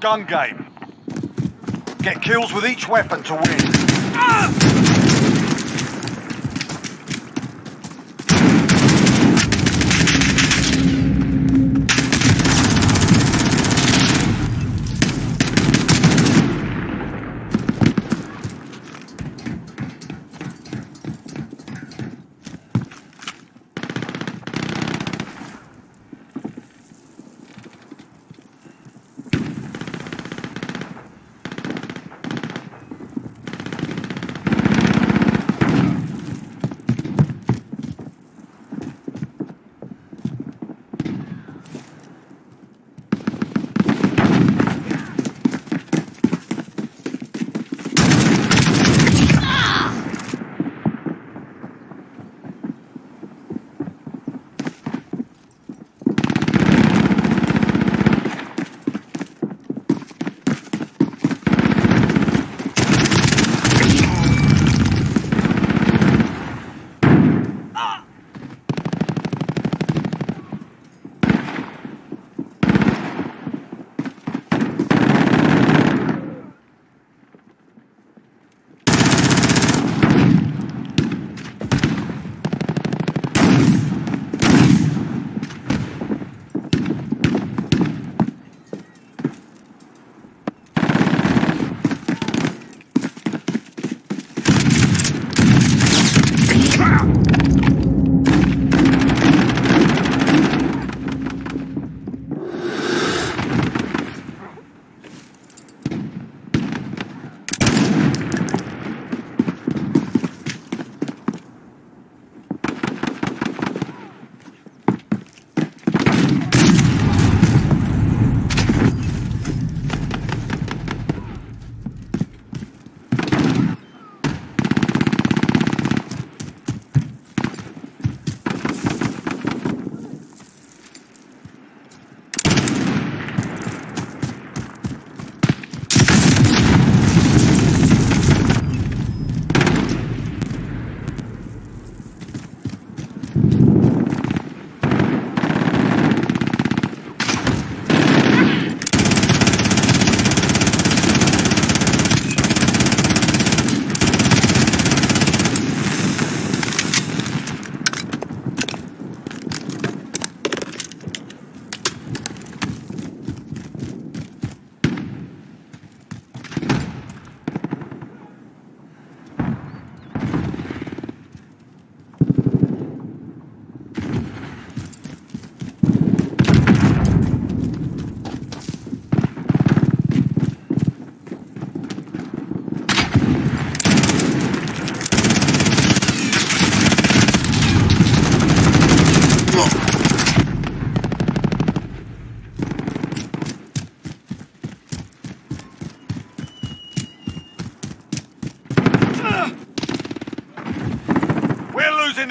Gun game. Get kills with each weapon to win. Ah!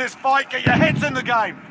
This fight, get your heads in the game!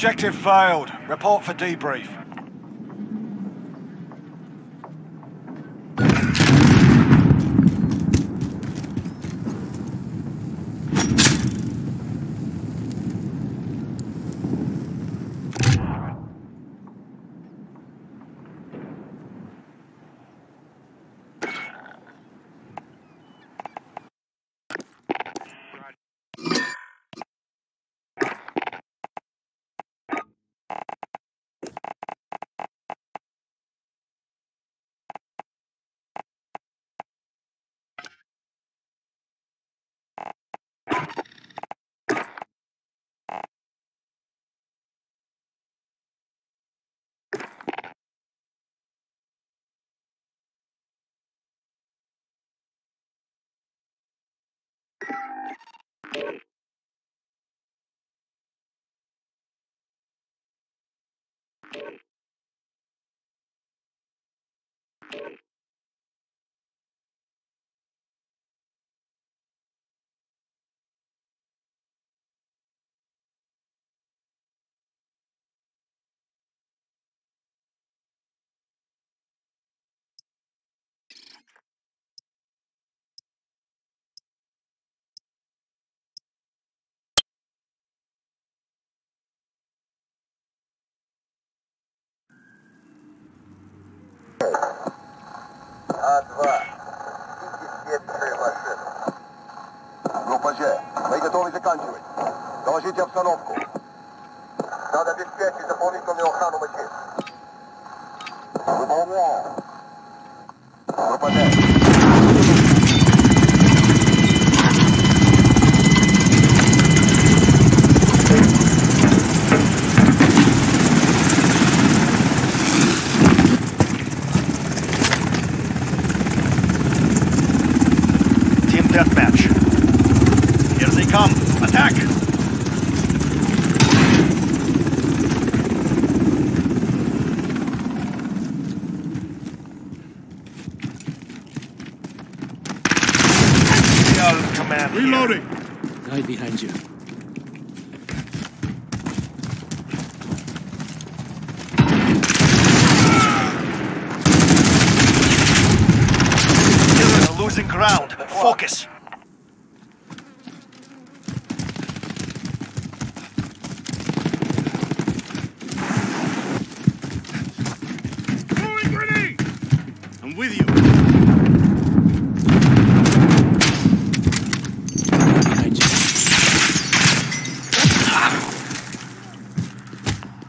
Objective failed. Report for debrief. А2. Диспетчерская машина. Группа Ж, вы готовы заканчивать? Доложите обстановку. Надо обеспечить дополнительную охрану машин. Выполняю. Группа Ж. Attack! We are in command. here. Reloading. Guy behind you. You're losing ground. Focus. Throwing grenade. I'm with you. Behind you.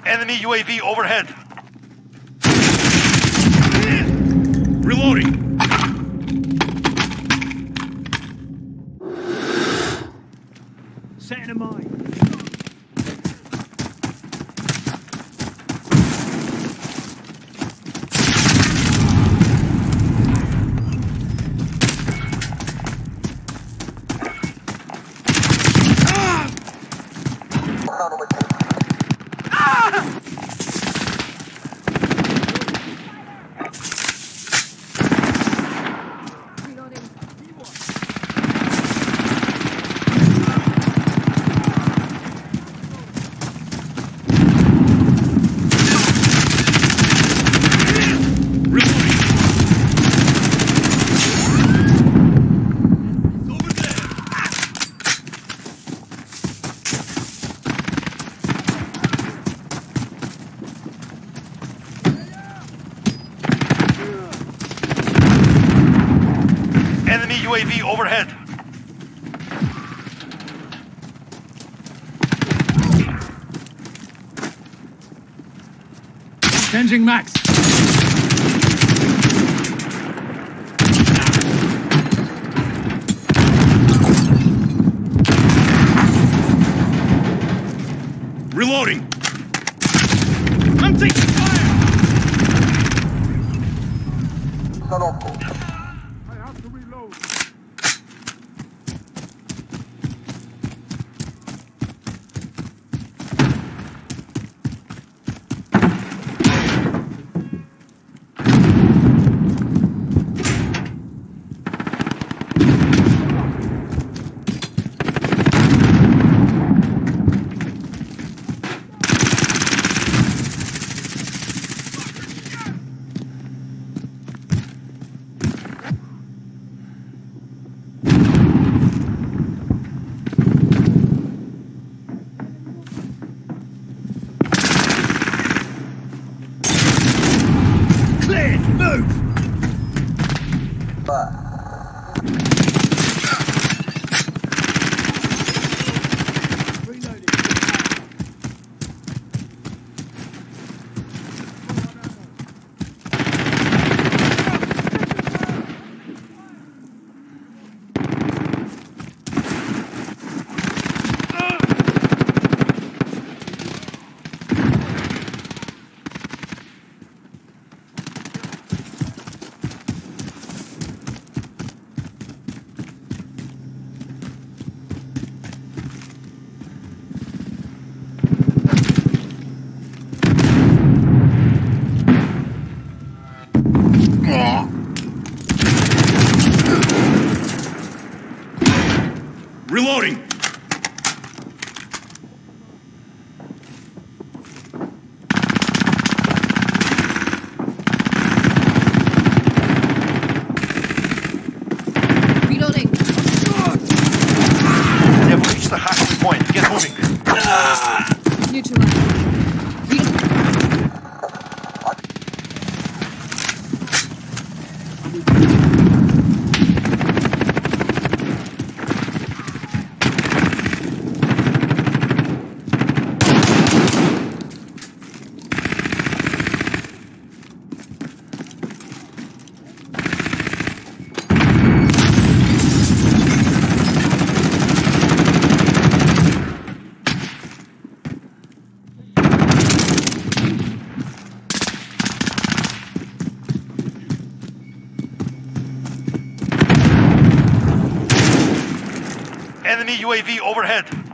Enemy UAV overhead. UAV overhead.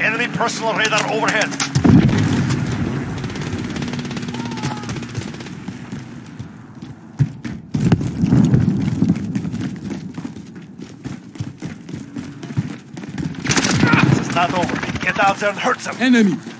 Enemy personal radar overhead. Not over. Get out there and hurt them. Enemy!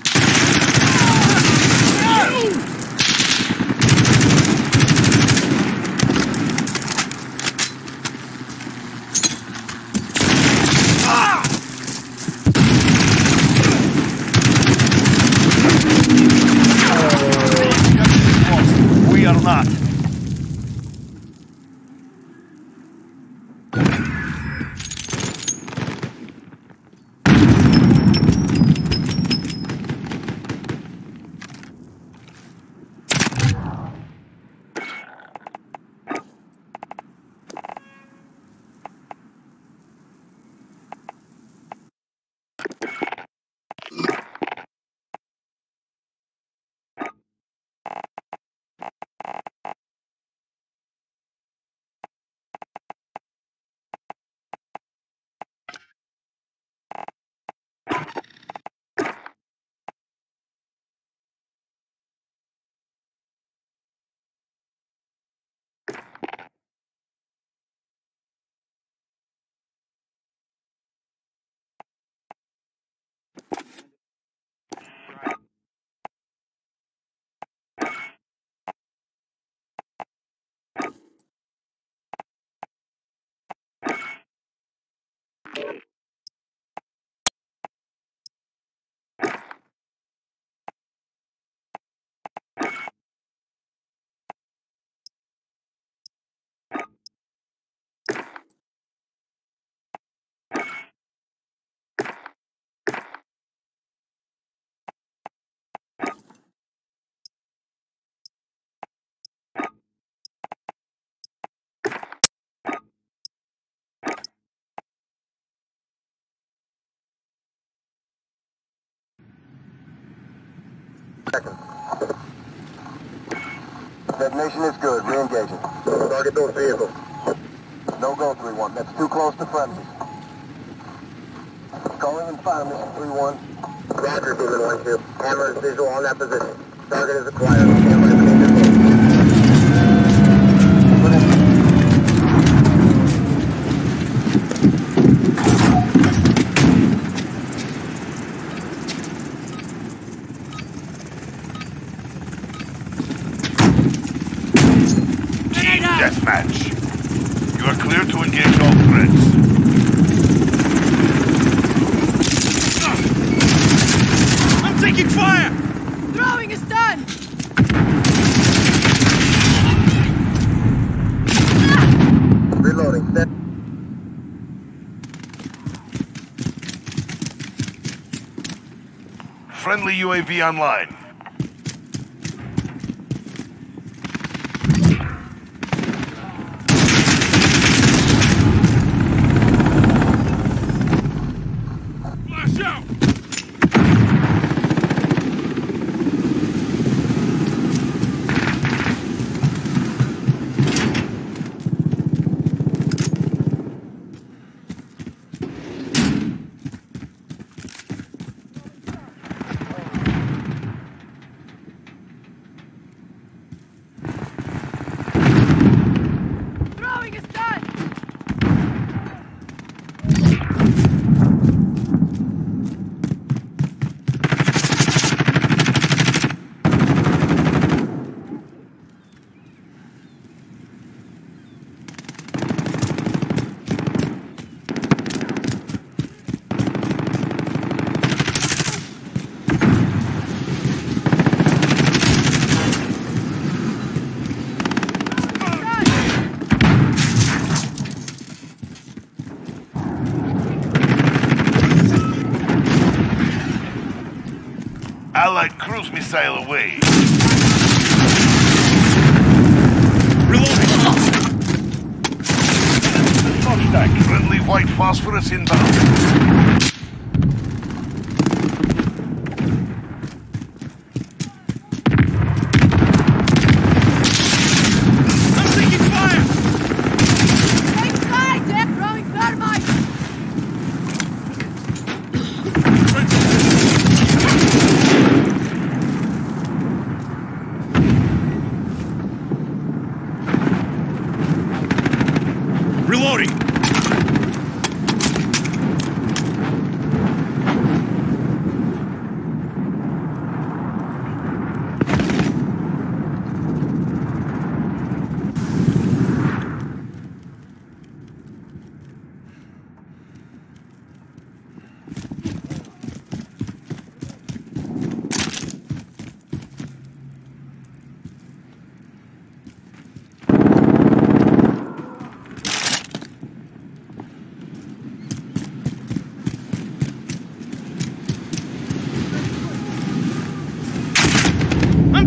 Seconds. Detonation is good. Re-engaging. Target those vehicles. No go, 3-1. That's too close to friendly. Calling in fire, mission 3-1. Roger, Demon 1-2. Hammer is visual on that position. Target is acquired. Stand by for danger zone. Team deathmatch. You are clear to engage all threats. I'm taking fire! Throwing a stun! Reloading. Stand. Friendly UAV online.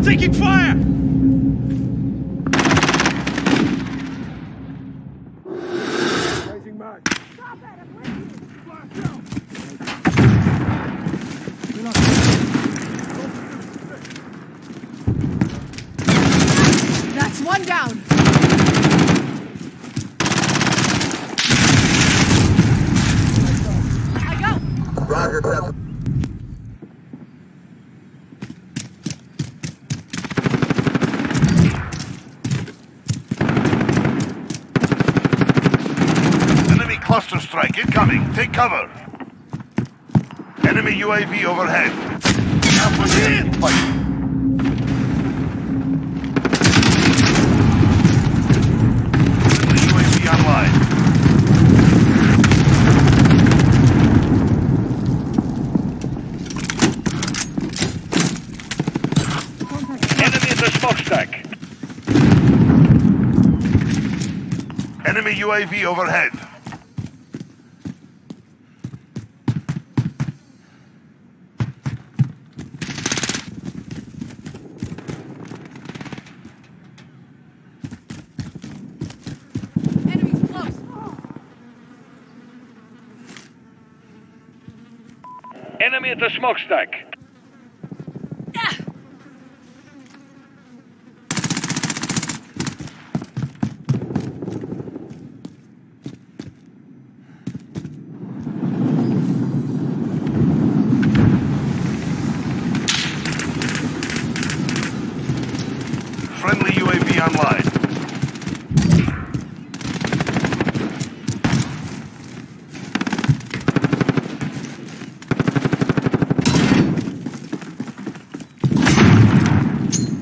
Taking fire! Raising mag. Flash out! That's one down! I go! Roger, Seven. Enemy cluster strike incoming. Take cover. Enemy UAV overhead. Halfway Fight. UAV online. Enemy the smokestack. Enemy UAV overhead. Enemy at the smokestack. online.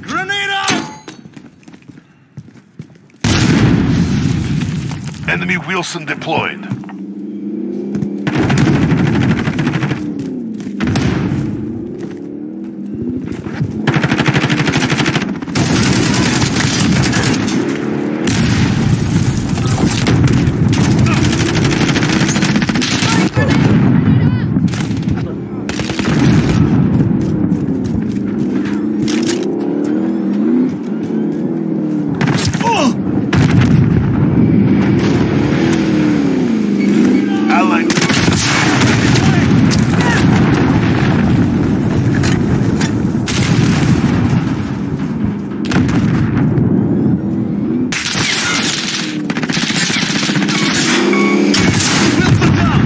Grenade out! Enemy Wheelson deployed. Allied Wheelson down!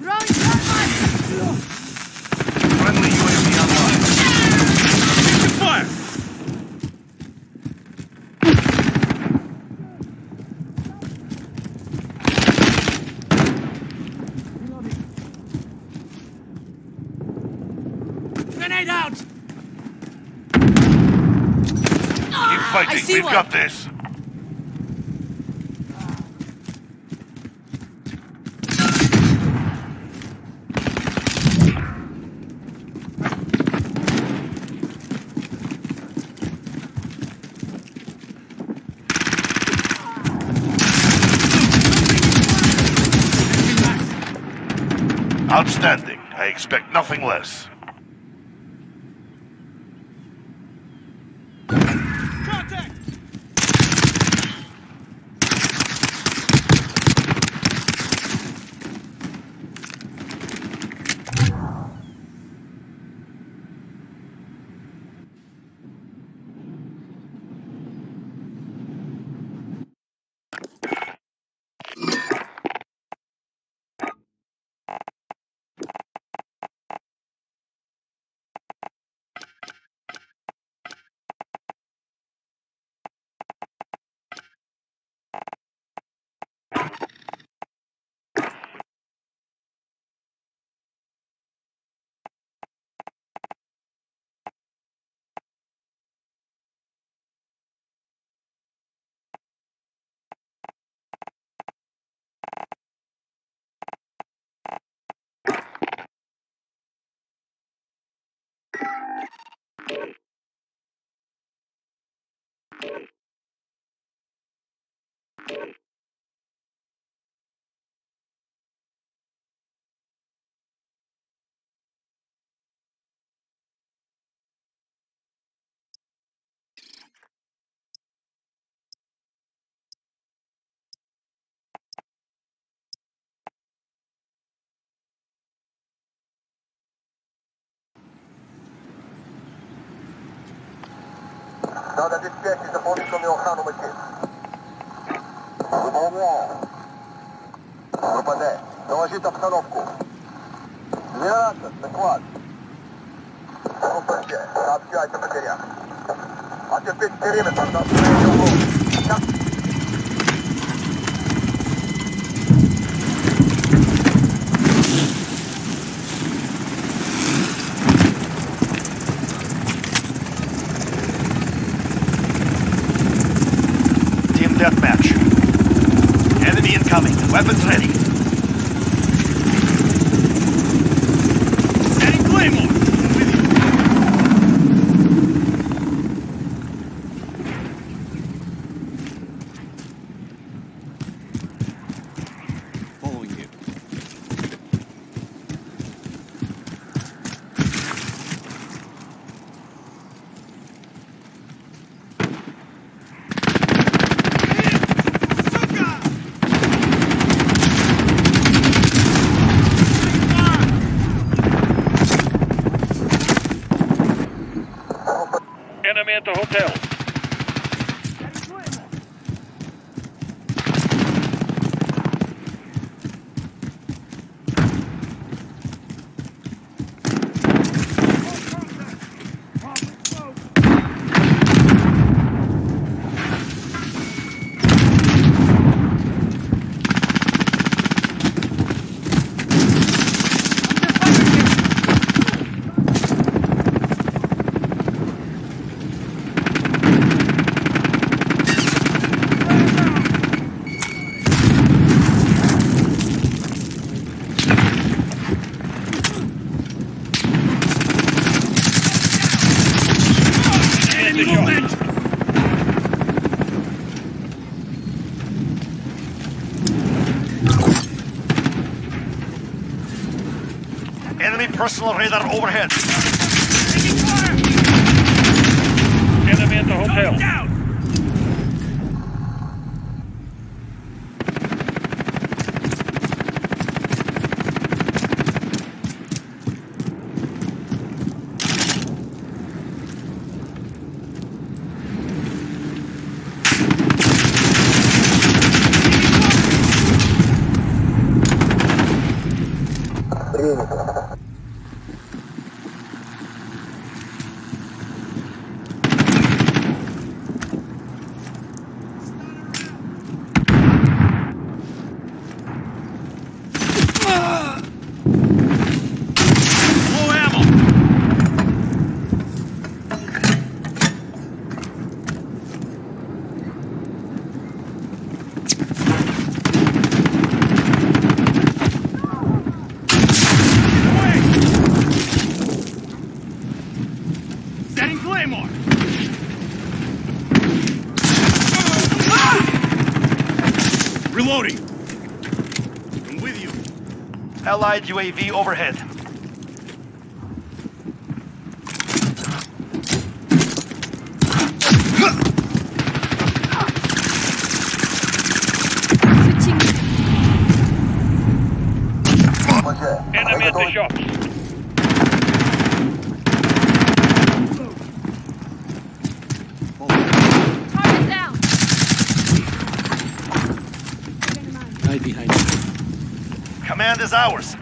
Throwing thermite! friendly UAV online. Taking fire! Grenade out! Keep fighting. I see We've one. got this. Outstanding. I expect nothing less. Надо обеспечить дополнительную охрану мочи. Выполняю. ВПД, доложит обстановку. 12, доклад. Сообщайте о потерях. Отерпеть а периметр, да, deathmatch. Enemy incoming. Weapons ready. Personal radar overhead. Enemy at the hotel. Allied UAV overhead.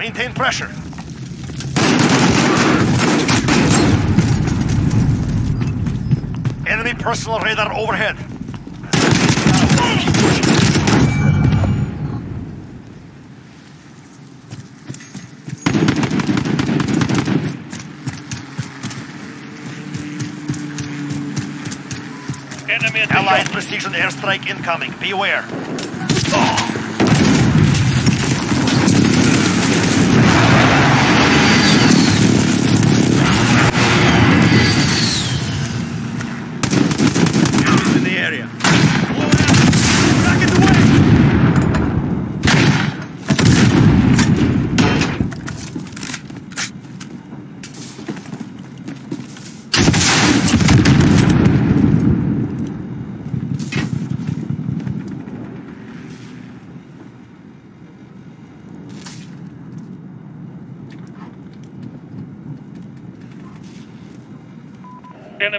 Maintain pressure. Enemy personal radar overhead. Enemy Allied precision airstrike incoming. Beware.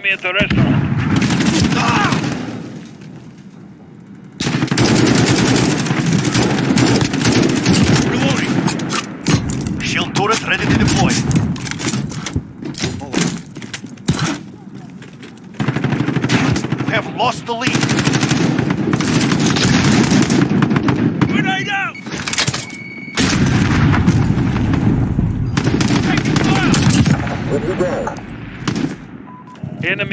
me at the restaurant.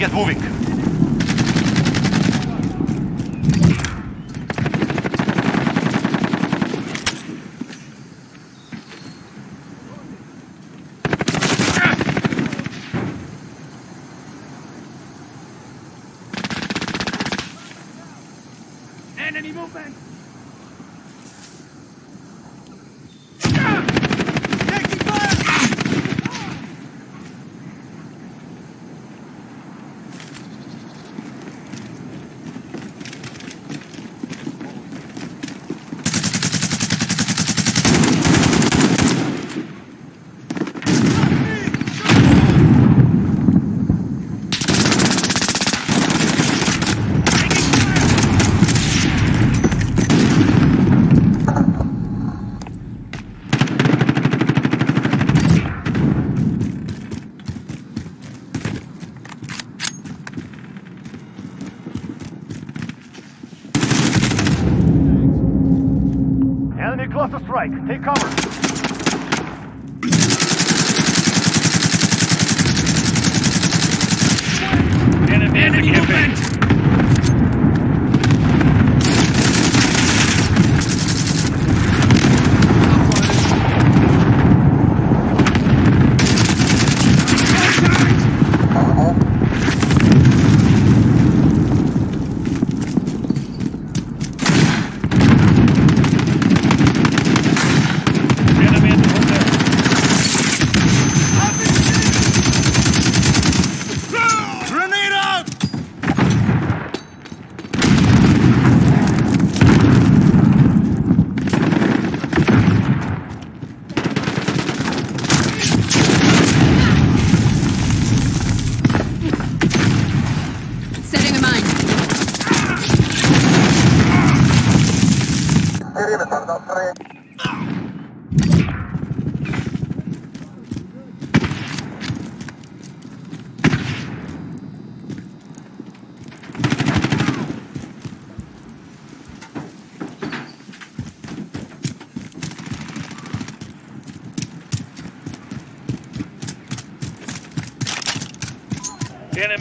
get moving.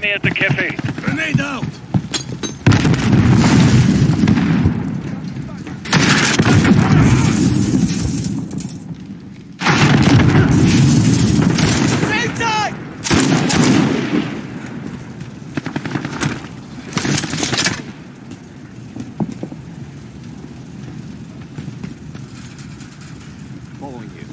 Enemy at the cafe. Grenade out! Same time! Following you.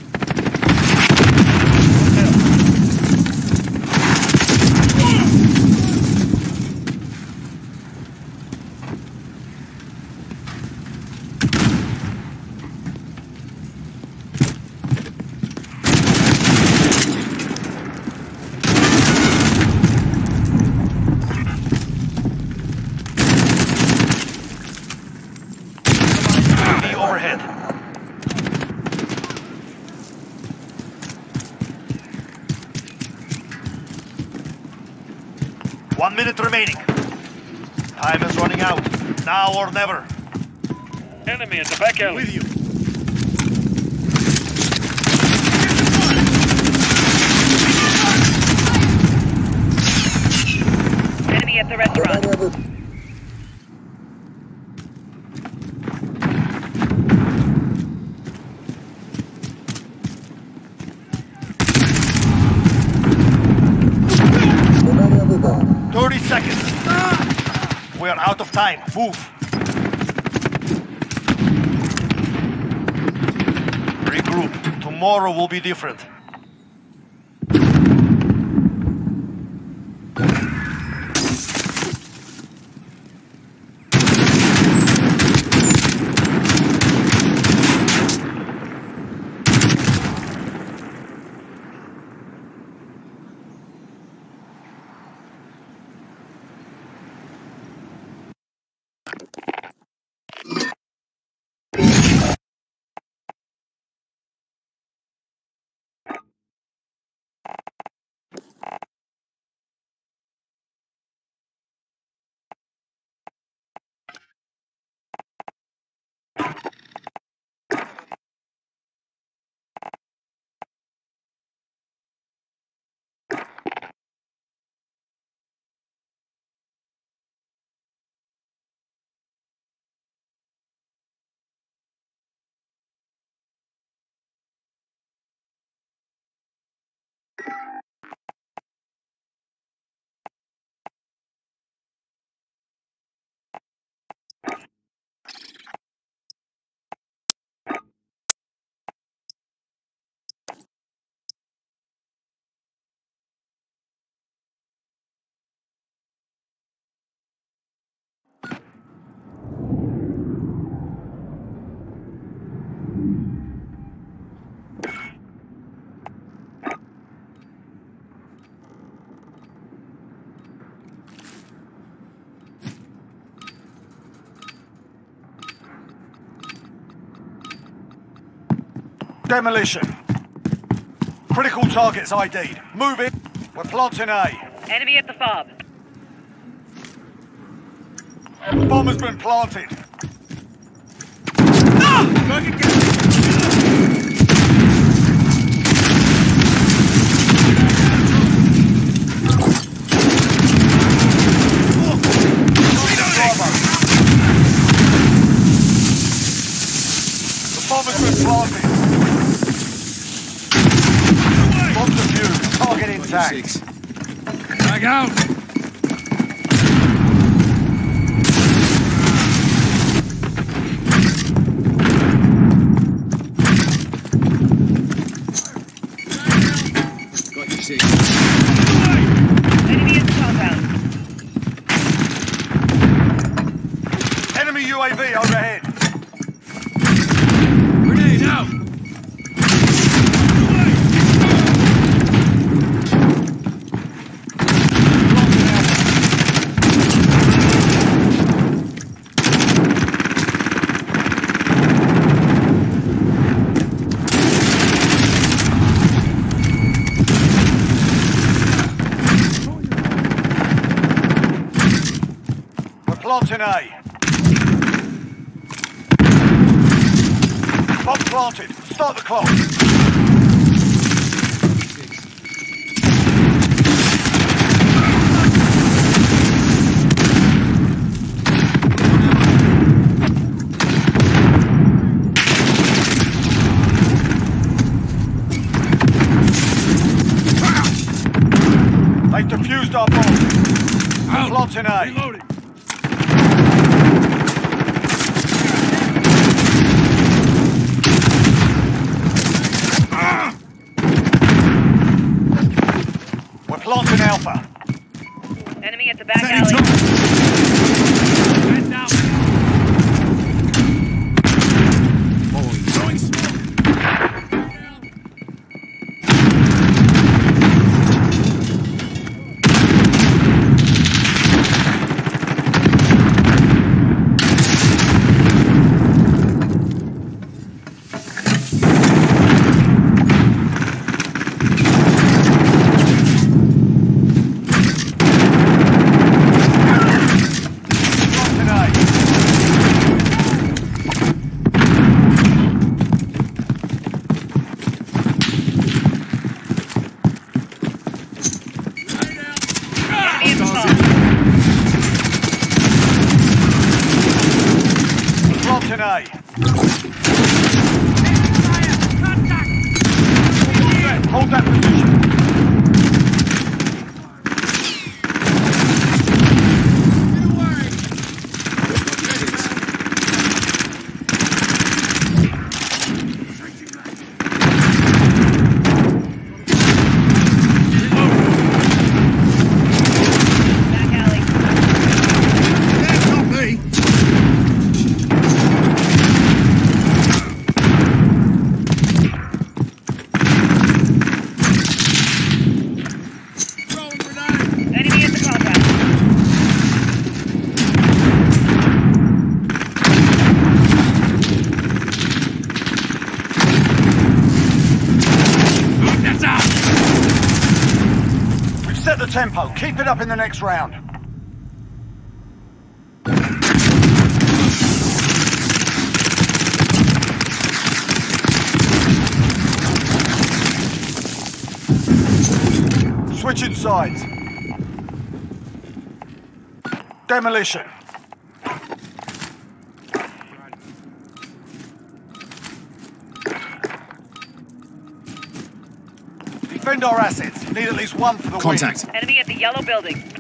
UAV overhead. One minute remaining. Time is running out. Now or never. Enemy at the back alley. With you. Enemy at the restaurant. Thirty seconds. We are out of time. Move. Regroup. Tomorrow will be different. Demolition. Critical targets ID'd. Move it. We're planting A. Enemy at the fob. Bomb has been planted. Ah! Bravo. A. Bomb planted. Start the clock. They've defused our bomb. Planting A. Reloading. back out. the next round. Switching sides. Demolition. Defend our assets. Need at least one for the Contact. win. Enemy yellow building.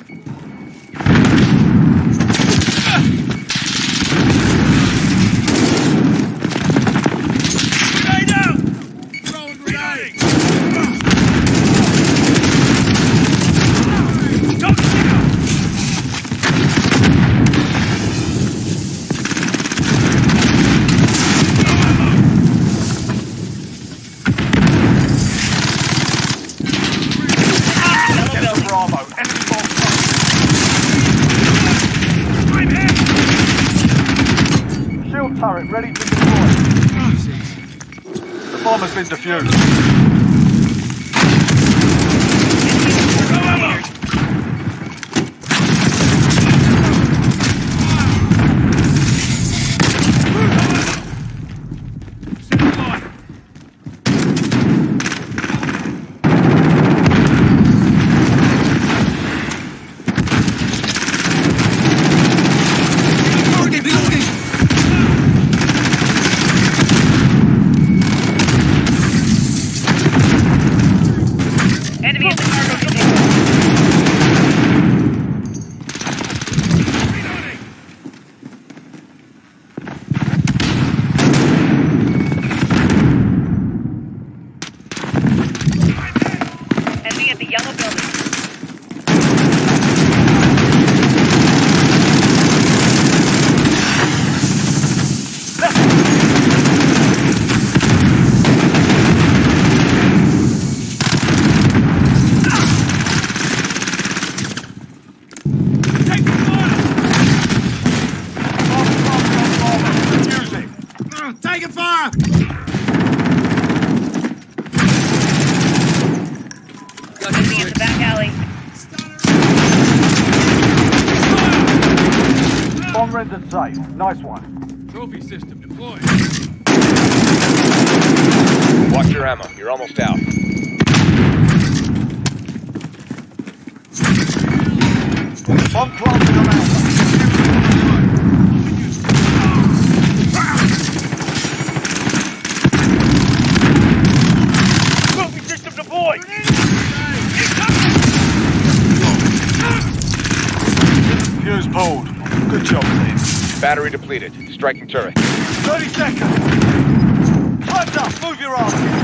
been defused. striking turret. 30 seconds! Time's up! Move your arm!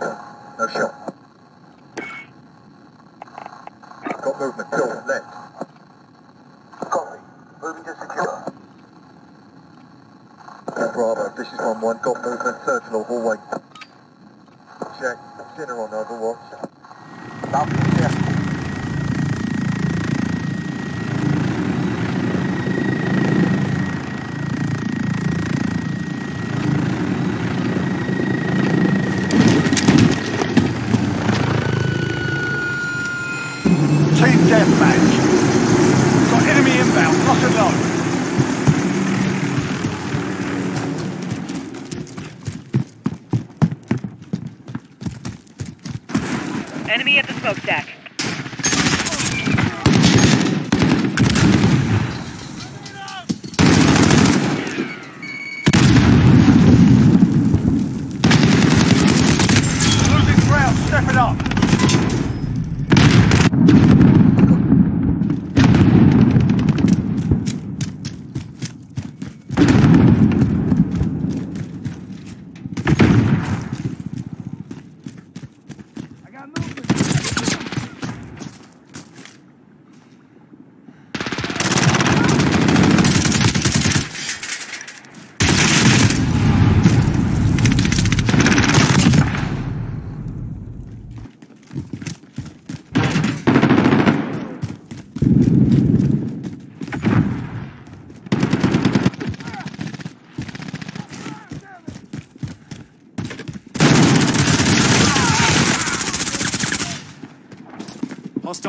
No shot. Got movement. Till left. Copy. Moving to secure. Oh, Bravo, this is 1-1. Got movement. Search law hallway. Check. Center on overwatch. Stop.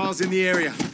In the area.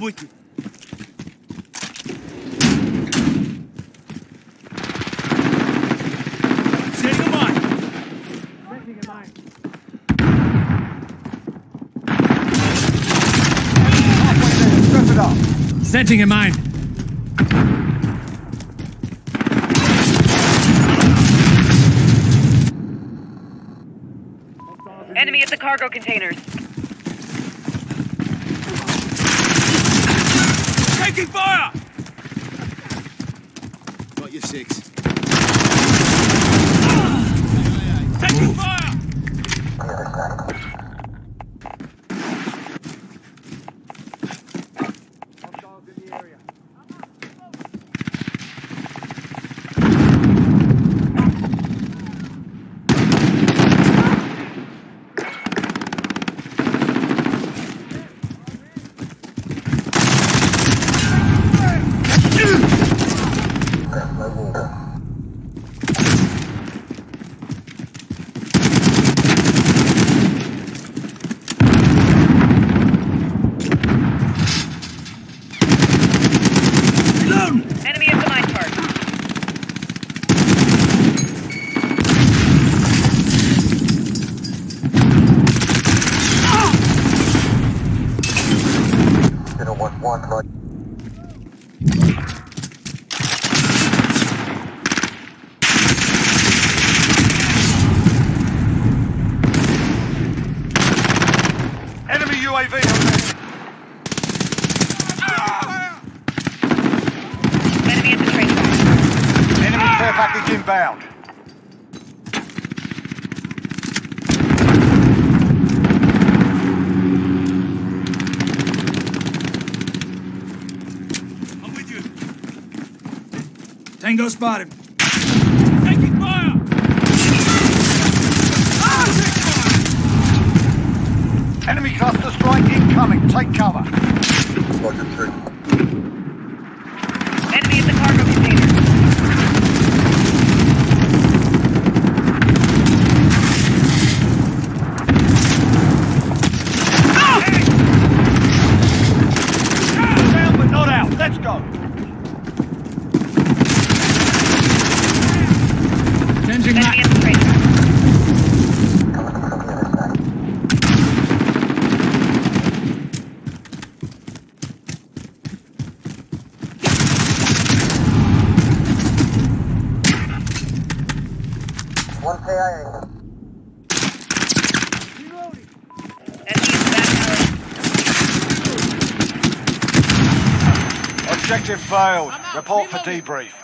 With you. A mine. Enemy at the cargo containers. Taking fire! Got your six. Taking fire! No water. Reloading! Enemy at the mine cart. Zero one one right. Enemy UAV overhead. Enemy at the train tracks. Enemy care package inbound. I'm with you. Tango spotted. Taking fire! Ah, take fire! Enemy cluster strike incoming. Take cover. Roger three. One KIA. Enemy in the back alley. Report for debrief.